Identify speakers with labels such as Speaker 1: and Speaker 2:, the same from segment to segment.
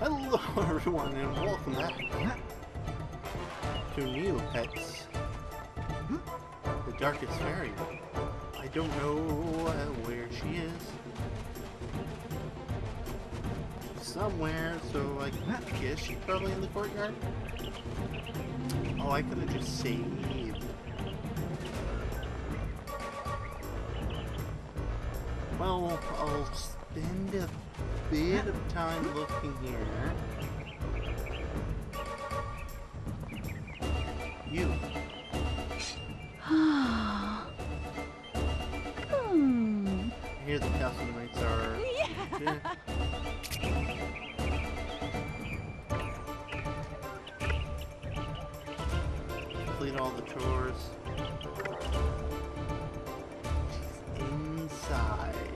Speaker 1: Hello everyone and welcome back to Neopets. The Darkest Faerie. I don't know uh, where she is. Somewhere, so I guess she's probably in the courtyard. Oh, I could have just saved. Well, I'll spend a bit of time looking here. You.
Speaker 2: Hmm.
Speaker 1: Hear the castle knights are.
Speaker 2: Yeah.
Speaker 1: Complete all the chores. Inside.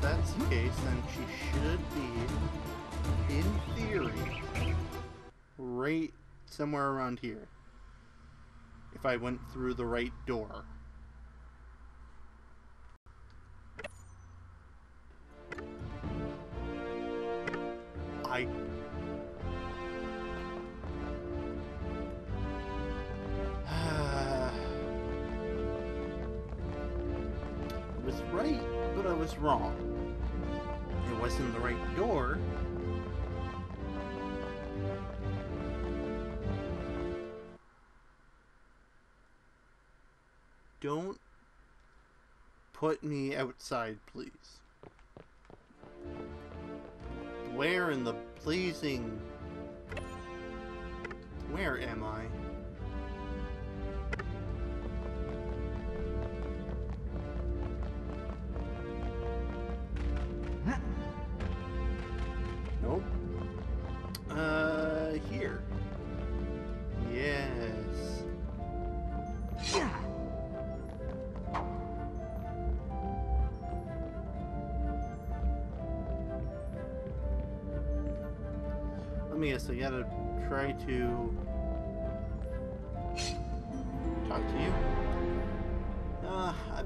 Speaker 1: If that's the case, then she should be, in theory, right somewhere around here. If I went through the right door. I I Don't put me outside, please. Where in the pleasing... Where am I?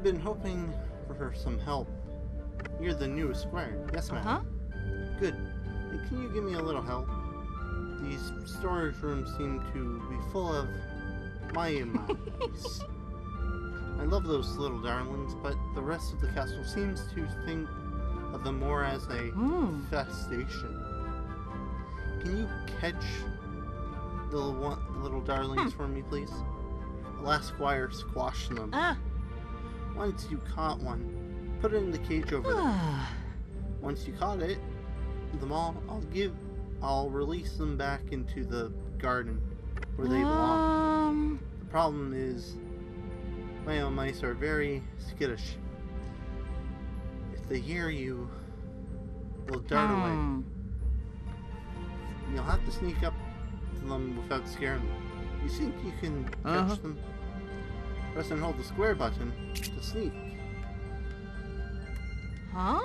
Speaker 1: Been hoping for some help. You're the newest squire. Yes, ma'am.
Speaker 2: Huh?
Speaker 1: Good. Can you give me a little help? These storage rooms seem to be full of my mice. I love those little darlings, but the rest of the castle seems to think of them more as a
Speaker 2: Hmm.
Speaker 1: infestation. Can you catch the little, one, little darlings for me, please? The last squire squashed them.
Speaker 2: Ah.
Speaker 1: Once you caught one, put it in the cage over there. Once you caught it, them all, I'll give, I'll release them back into the garden where they belong.
Speaker 2: Um.
Speaker 1: The problem is, my own mice are very skittish. If they hear you, they'll dart away.
Speaker 2: hmm.
Speaker 1: You'll have to sneak up to them without scaring them. You think you can catch
Speaker 2: Uh-huh.
Speaker 1: them? Press and hold the square button to sneak.
Speaker 2: Huh?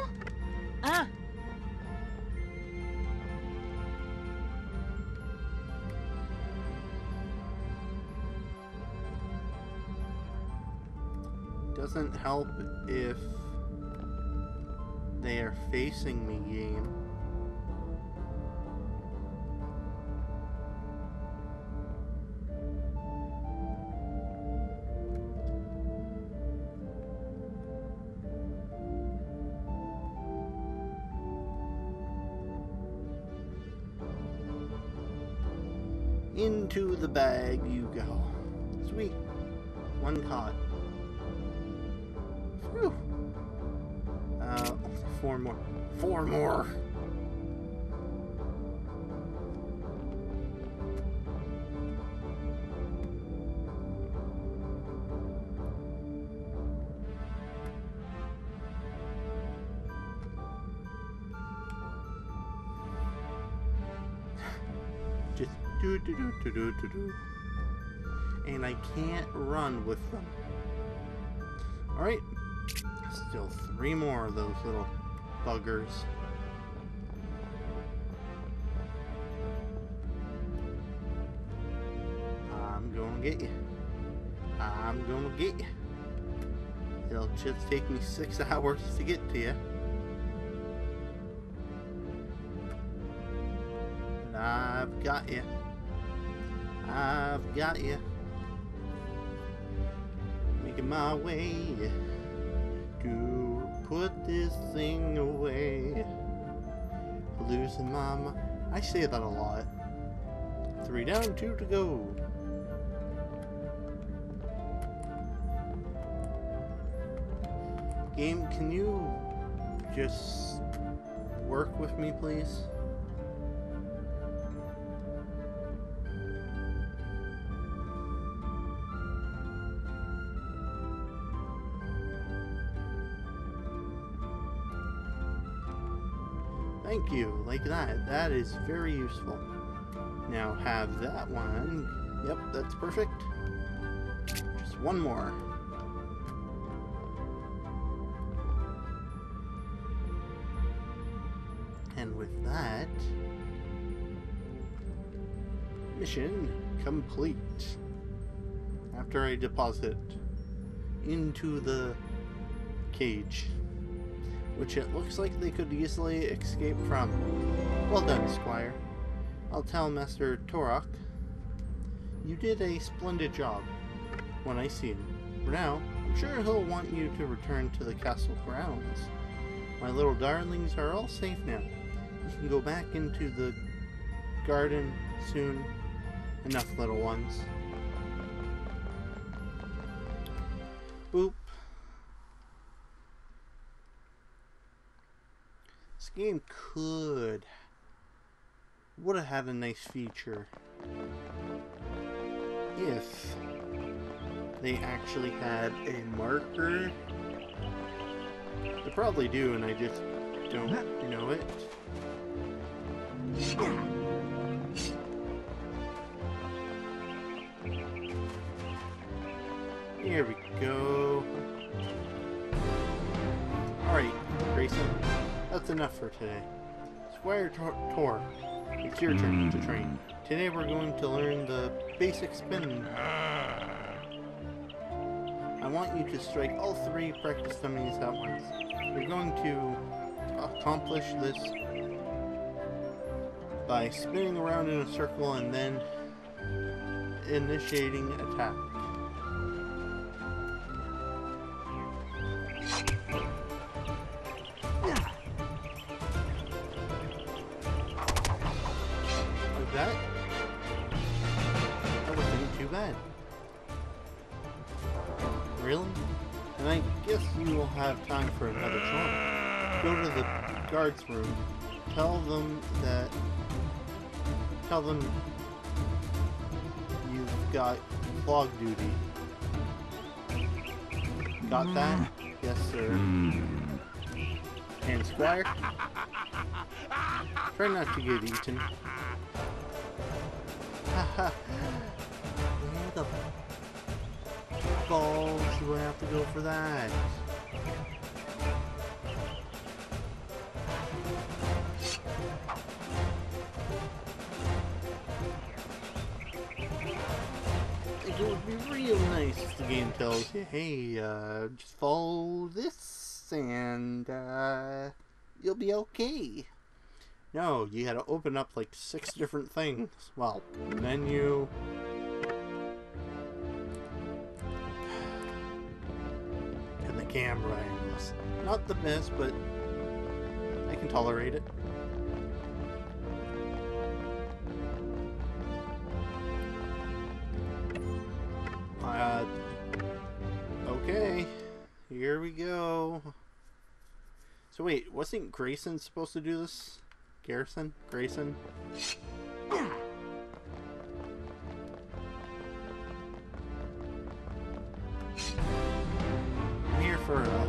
Speaker 2: Ah.
Speaker 1: Doesn't help if they are facing me, game. Four more. Just do do do do do do do. And I can't run with them. Alright. Still three more of those little buggers. I'm gonna get you. I'm gonna get you. It'll just take me six hours to get to you. And I've got you. I've got you. Making my way to put this thing away. Losing my mind. I say that a lot. Three down, two to go. Game, can you just work with me, please? Like that. That is very useful. Now have that one. Yep, that's perfect. Just one more. And with that, mission complete. After I deposit into the cage, which it looks like they could easily escape from. Well done, Squire. I'll tell Master Torak. You did a splendid job when I see him. For now, I'm sure he'll want you to return to the castle grounds. My little darlings are all safe now. You can go back into the garden soon. Enough, little ones. Boop. This game could would have had a nice feature if they actually had a marker. They probably do, and I just don't know it. For today. Squire Tor, Tor it's your turn to hmm. train. Today we're going to learn the basic spin. I want you to strike all three practice dummies at once. You're going to accomplish this by spinning around in a circle and then initiating attack. That? That wasn't too bad. Really? And I guess you will have time for another chore. Go to the guards room. Tell them that. Tell them you've got clog duty. Got hmm. that? Yes, sir. Hmm. And Squire? Try not to get eaten. Where the balls do I have to go for that? It would be real nice if the game tells you, hey, uh, just follow this and, uh, you'll be okay. No, you had to open up like six different things. Well, menu. And the camera angles. Not the best, but I can tolerate it. Uh, okay, here we go. So wait, wasn't Grayson supposed to do this? Garrison? Grayson? I'm here for uh,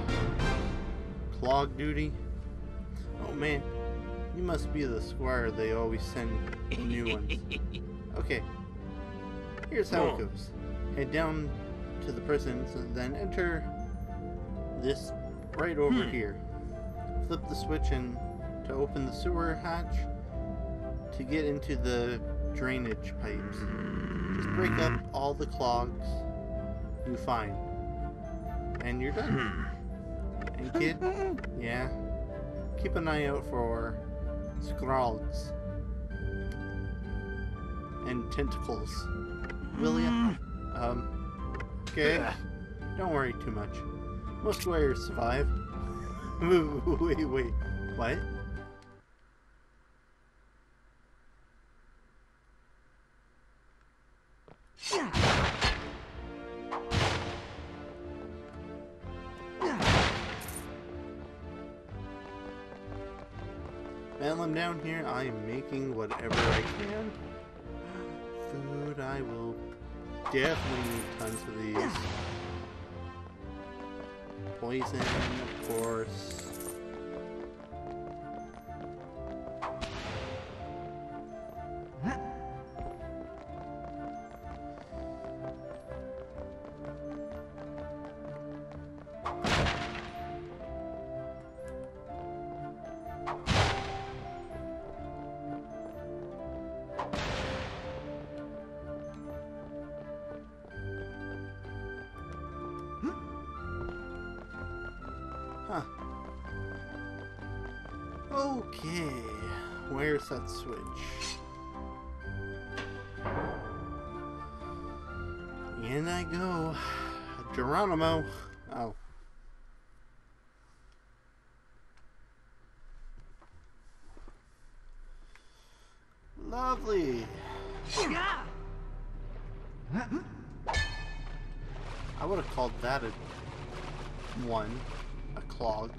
Speaker 1: clog duty. Oh man, you must be the squire they always send new ones. Okay, here's how it goes. Head down to the prisons and then enter this right over here. Flip the switch and to open the sewer hatch to get into the drainage pipes. Just break up all the clogs you find. And you're done. and kid, yeah, keep an eye out for scrawls and tentacles. Will ya? Um, okay. Don't worry too much. Most warriors survive. wait, wait, what? While I'm down here, I am making whatever I can. Food, I will definitely need tons of these. Poison, of course. In I go. Geronimo. Oh. Lovely. Yeah. I would have called that a one, a clogged.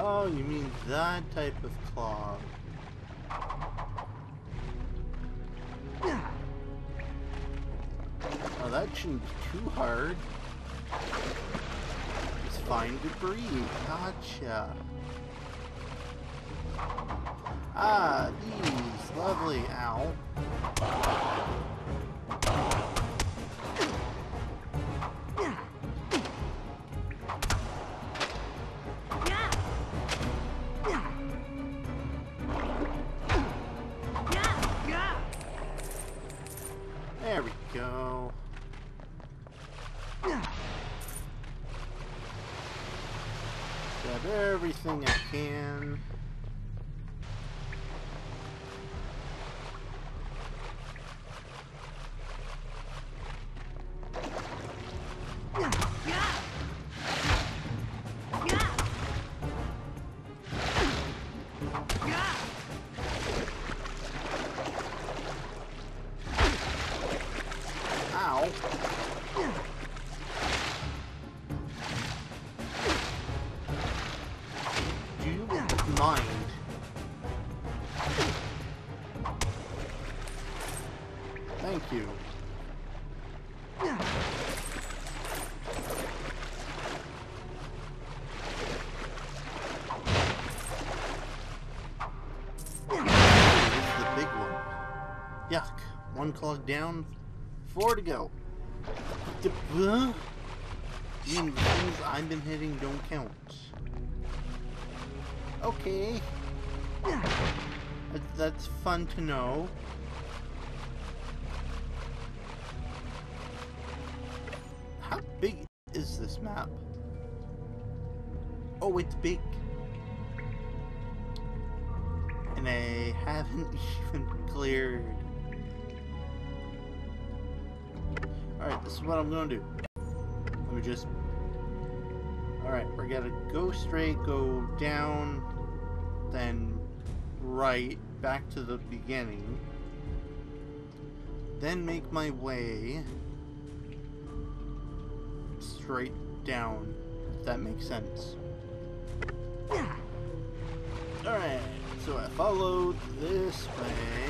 Speaker 1: Oh, you mean that type of clog. Oh, that shouldn't be too hard. Just find debris. Gotcha. Ah, these. Mind? Thank you. One. Clog down, four to go. The things I've been hitting don't count? Okay. That's fun to know. How big is this map? Oh, it's big. And I haven't even cleared. Alright, this is what I'm gonna do. Let me just. Alright, we're gonna go straight, go down, then right, back to the beginning. Then make my way straight down, if that makes sense. Alright, so I followed this way.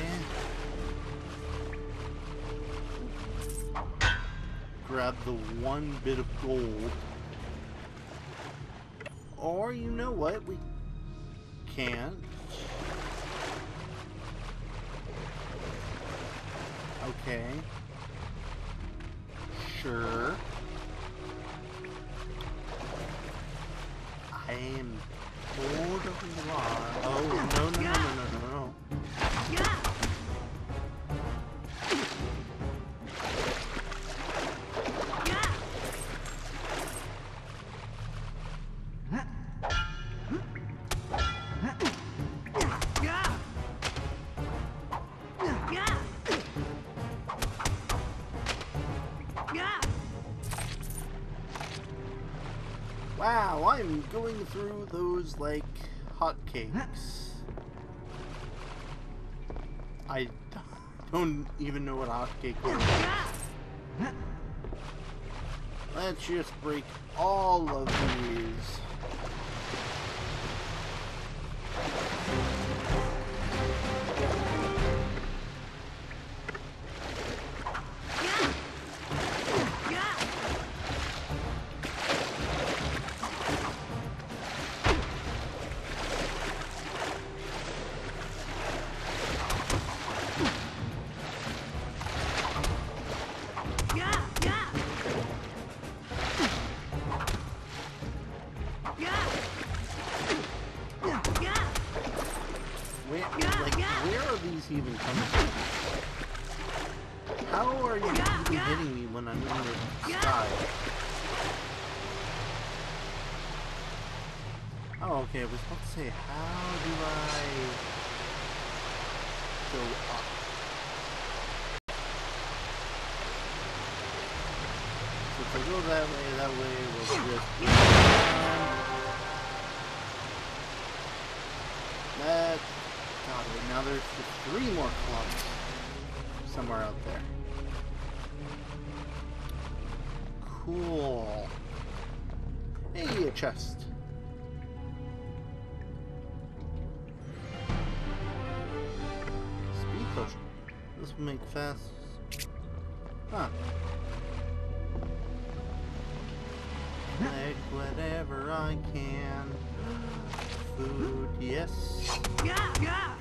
Speaker 1: grab the one bit of gold. Or, you know what, we can't. Okay. Sure. I am totally lie. Oh, no, no, no, no, no. Going through those like hotcakes. I don't even know what hotcake is. Let's just break all of these. Okay, I was about to say, how do I go up? So if I go that way, that way will just... That it. Now there's three more clumps somewhere out there. Cool. Hey, a chest. Make fast. Huh. Make whatever I can. Food, yes. And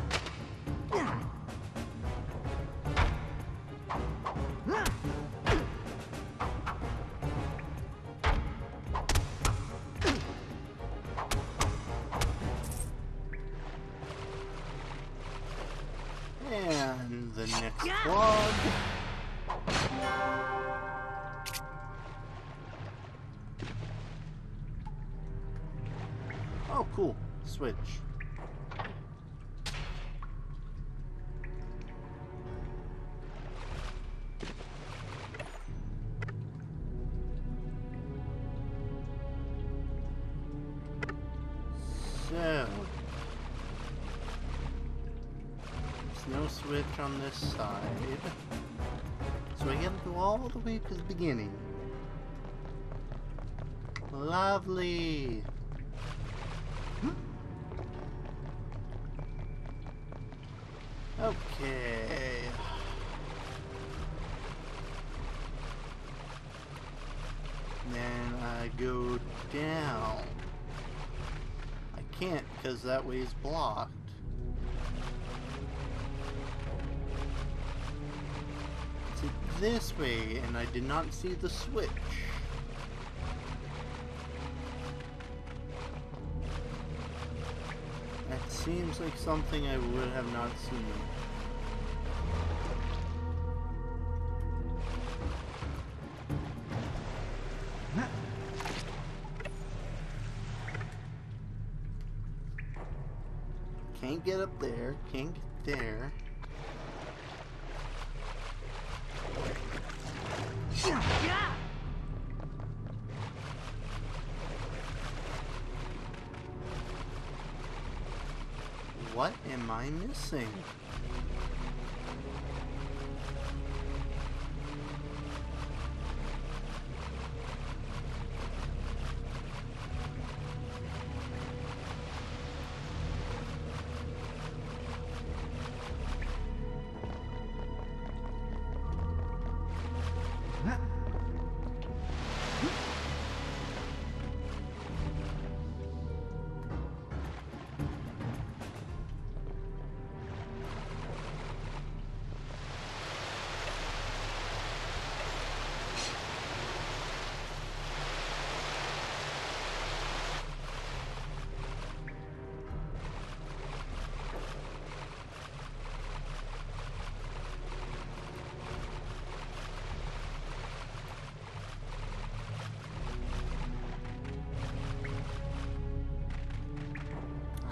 Speaker 1: cool. Switch. So, there's no switch on this side. So I gotta go all the way to the beginning. Lovely. Can't because that way is blocked. This way, and I did not see the switch. That seems like something I would have not seen. I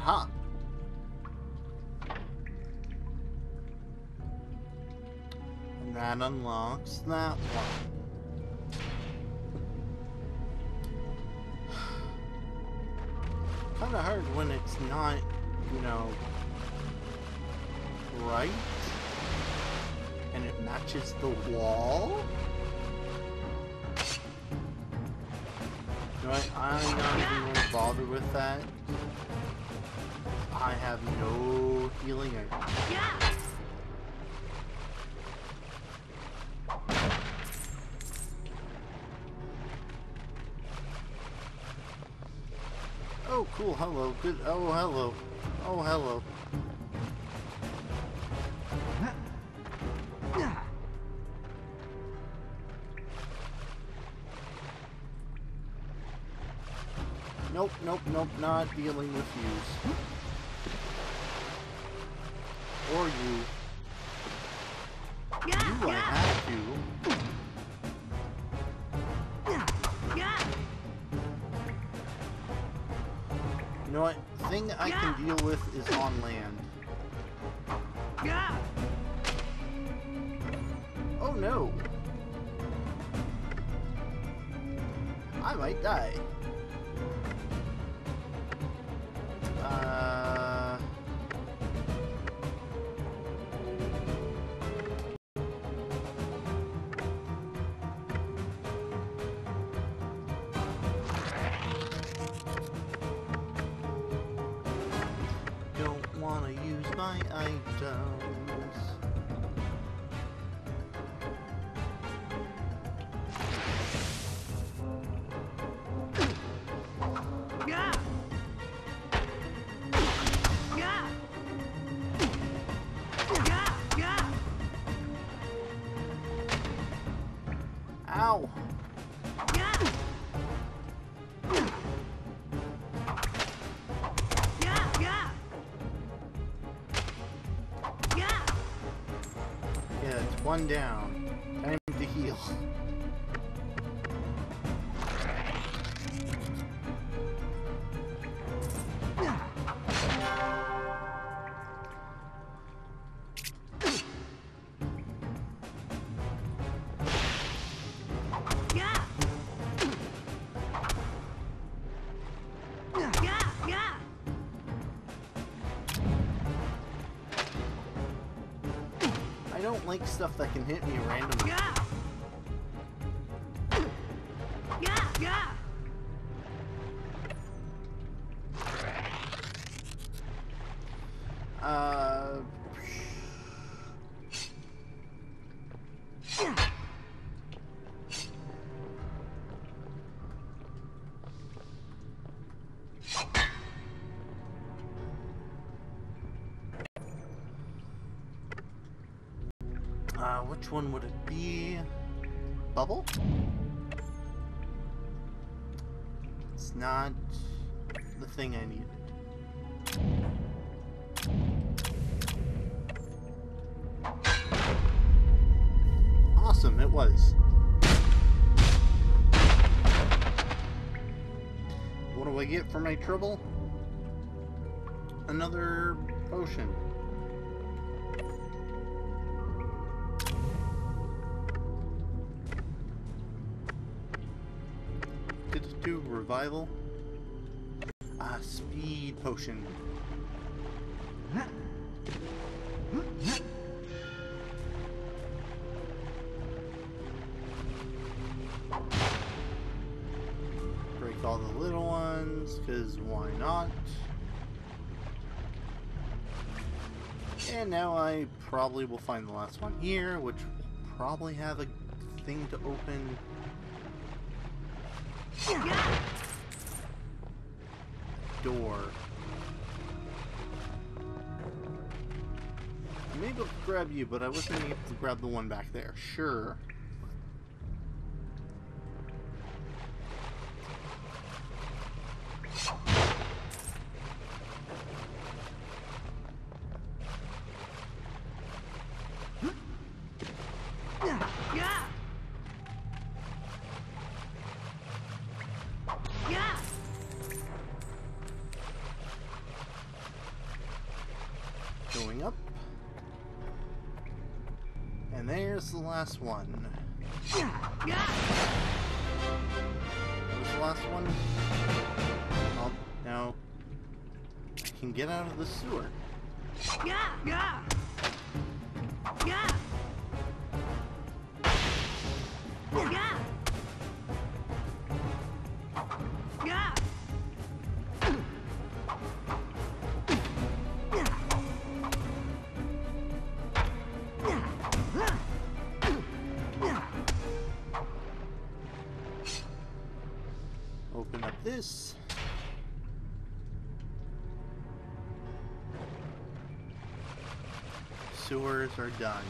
Speaker 1: Aha! And that unlocks that one. kind of hard when it's not, you know, right, and it matches the wall. You know what? I'm not even going to bother with that. I have no healing. I- Oh, cool. Hello. Good. Oh, hello. Oh, hello. Nope, nope, nope. Not dealing with yous. Or you. You I have to. You know what? Thing I can deal with is on land. Oh no! I might die. My items. One down. Like stuff that can hit me randomly. Was. What do I get for my trouble? Another potion. It do revival? Ah, speed potion. And now I probably will find the last one here, which will probably have a thing to open. Door. I may be able to grab you, but I wasn't able to grab the one back there. Sure. The sewer. Open Sewers are done.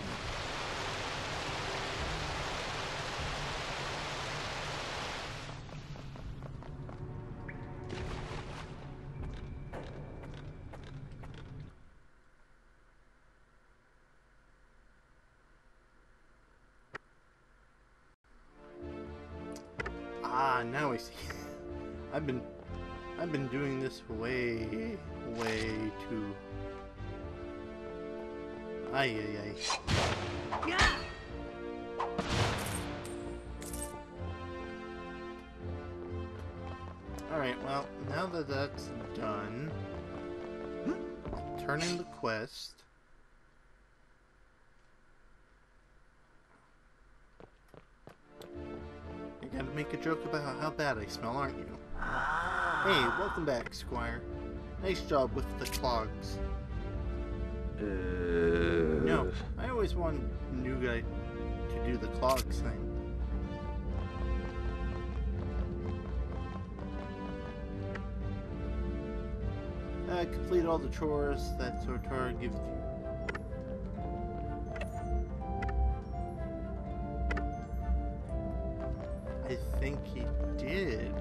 Speaker 1: Ah, now I see. I've been I've been doing this way way too Ay ay ay. Alright, well, now that that's done, turn in the quest. You gotta make a joke about how bad I smell, aren't you? Hey, welcome back, Squire. Nice job with the clogs. Uh, I always wanted a new guy to do the clogs thing. Uh, complete all the chores that Sortara gives you. I think he did.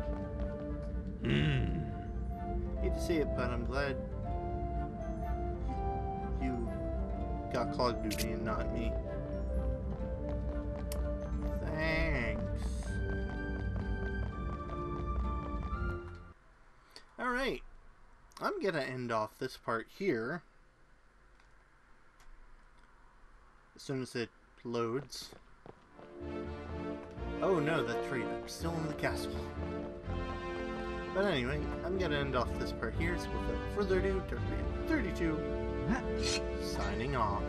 Speaker 3: Hmm.
Speaker 1: Hate to say it, but I'm glad got clog duty and not me. Thanks. Alright. I'm gonna end off this part here. As soon as it loads. Oh no, that's right. I'm still in the castle. But anyway, I'm gonna end off this part here, so without further ado, Turkey 32 signing off.